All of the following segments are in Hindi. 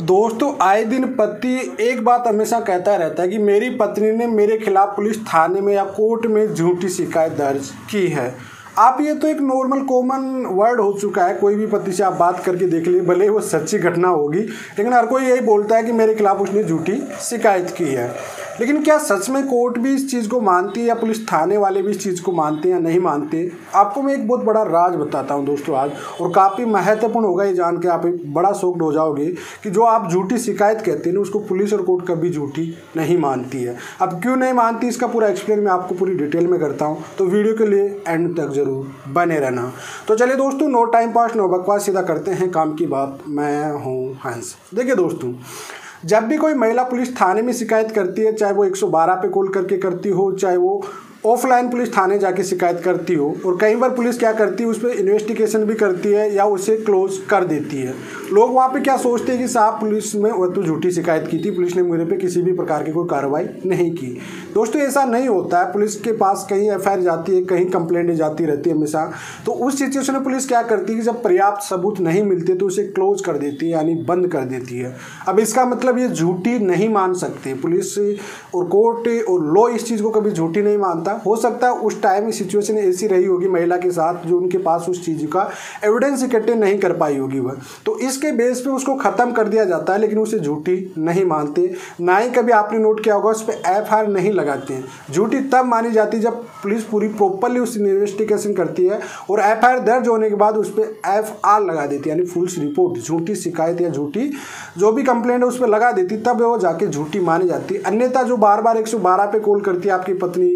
दोस्तों, आए दिन पति एक बात हमेशा कहता रहता है कि मेरी पत्नी ने मेरे खिलाफ पुलिस थाने में या कोर्ट में झूठी शिकायत दर्ज की है। आप, ये तो एक नॉर्मल कॉमन वर्ड हो चुका है, कोई भी पति से आप बात करके देख लीजिए, भले वो सच्ची घटना होगी, लेकिन हर कोई यही बोलता है कि मेरे खिलाफ उसने झूठी शिकायत की है। लेकिन क्या सच में कोर्ट भी इस चीज़ को मानती है या पुलिस थाने वाले भी इस चीज़ को मानते हैं या नहीं मानते? आपको मैं एक बहुत बड़ा राज बताता हूँ दोस्तों आज, और काफ़ी महत्वपूर्ण होगा ये जान के, आप बड़ा शोक्ड हो जाओगे कि जो आप झूठी शिकायत कहते हैं ना, उसको पुलिस और कोर्ट कभी झूठी नहीं मानती है। अब क्यों नहीं मानती, इसका पूरा एक्सप्लेन मैं आपको पूरी डिटेल में करता हूँ। तो वीडियो के लिए एंड तक ज़रूर बने रहना। तो चलिए दोस्तों नो टाइम पास नो बकवास, सीधा करते हैं। काम की बात, मैं हूँ हंस। देखिए दोस्तों जब भी कोई महिला पुलिस थाने में शिकायत करती है, चाहे वो 112 पे कॉल करके करती हो, चाहे वो ऑफलाइन पुलिस थाने जाके शिकायत करती हो और कई बार पुलिस क्या करती है, उस पर इन्वेस्टिगेशन भी करती है या उसे क्लोज कर देती है। लोग वहाँ पे क्या सोचते हैं कि साहब पुलिस में वह तो झूठी शिकायत की थी, पुलिस ने मेरे पे किसी भी प्रकार की कोई कार्रवाई नहीं की। दोस्तों, ऐसा नहीं होता है। पुलिस के पास कहीं एफआईआर जाती है, कहीं कंप्लेंट जाती रहती है हमेशा। तो उस सिचुएशन में पुलिस क्या करती है कि जब पर्याप्त सबूत नहीं मिलते तो उसे क्लोज कर देती है, यानी बंद कर देती है। अब इसका मतलब ये झूठी नहीं मान सकते। पुलिस और कोर्ट और लॉ इस चीज़ को कभी झूठी नहीं मानता। सकता, हो सकता है उस टाइम सिचुएशन ऐसी रही होगी महिला के साथ जो उनके पास उस चीज़ का एविडेंस इकट्ठे नहीं कर पाई होगी वह। तो इसके बेस पे उसको ख़त्म कर दिया जाता है, लेकिन उसे झूठी नहीं मानते। ना ही कभी आपने नोट किया होगा, उस पर एफ़ नहीं लगाते हैं। झूठी तब मानी जाती है जब पुलिस पूरी प्रॉपरली उस इन्वेस्टिगेशन करती है और एफ़ दर्ज होने के बाद उस पर एफ़ लगा देती है, यानी फुल्स रिपोर्ट झूठी शिकायत या झूठी जो भी कंप्लेंट है उस पर लगा देती, तब वो जाके झूठी मानी जाती। है अन्यथा जो बार बार 112 पे कॉल करती है आपकी पत्नी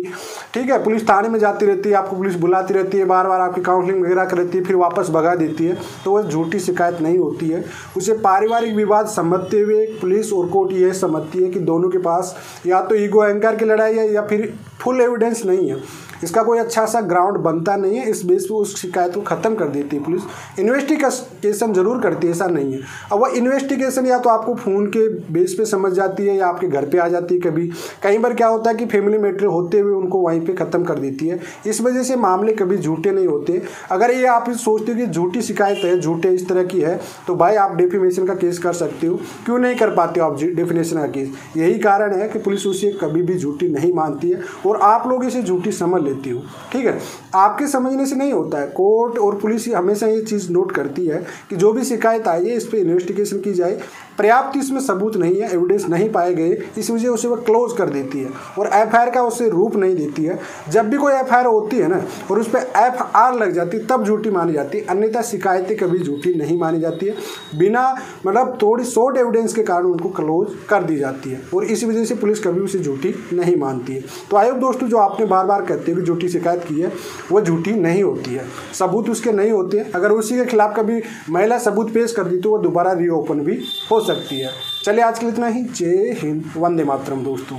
ठीक है, पुलिस थाने में जाती रहती है, आपको पुलिस बुलाती रहती है बार बार आपकी काउंसलिंग वगैरह करती है, फिर वापस भगा देती है तो वह झूठी शिकायत नहीं होती है। उसे पारिवारिक विवाद समझते हुए पुलिस और कोर्ट यह समझती है कि दोनों के पास या तो ईगो एंकर की लड़ाई है या फिर फुल एविडेंस नहीं है। इसका कोई अच्छा सा ग्राउंड बनता नहीं है, इस बेस पर उस शिकायत को ख़त्म कर देती है पुलिस। इन्वेस्टिगेशन ज़रूर करती है, ऐसा नहीं है। अब वह इन्वेस्टिगेशन या तो आपको फ़ोन के बेस पे समझ जाती है या आपके घर पे आ जाती है कभी। कहीं पर क्या होता है कि फैमिली मैटर होते हुए उनको वहीं पे ख़त्म कर देती है। इस वजह से मामले कभी झूठे नहीं होते। अगर ये आप सोचते हो कि झूठी शिकायत है, झूठे इस तरह की है तो भाई आप डेफिनेशन का केस कर सकते हो। क्यों नहीं कर पाते हो आप डेफिनेशन का केस यही कारण है कि पुलिस उसे कभी भी झूठी नहीं मानती है। और आप लोग इसे झूठी समझ लेती हो। ठीक है? आपके समझने से नहीं होता है। कोर्ट और पुलिस हमेशा ये चीज़ नोट करती है कि जो भी शिकायत आई है, इस पर इन्वेस्टिगेशन की जाए। पर्याप्त इसमें सबूत नहीं है एविडेंस नहीं पाए गए। इस वजह उसे वह क्लोज कर देती है और एफ़ का उसे रूप नहीं देती है। जब भी कोई एफ़ होती है ना और उस पर एफ़ लग जाती तब झूठी मानी जाती है। अन्यथा शिकायतें कभी झूठी नहीं मानी जाती है। बिना मतलब थोड़ी शॉर्ट एविडेंस के कारण उनको क्लोज कर दी जाती है। और इसी वजह से पुलिस कभी उसे झूठी नहीं मानती है। तो आयोग दोस्तों, जो आपने बार बार कहते हैं कि झूठी शिकायत की है, वो झूठी नहीं होती है। सबूत उसके नहीं होते अगर उसी के खिलाफ कभी महिला सबूत पेश कर दी तो वो दोबारा रीओपन भी हो सकती है। चलिए आज के लिए इतना ही। जय हिंद। वंदे मातरम दोस्तों।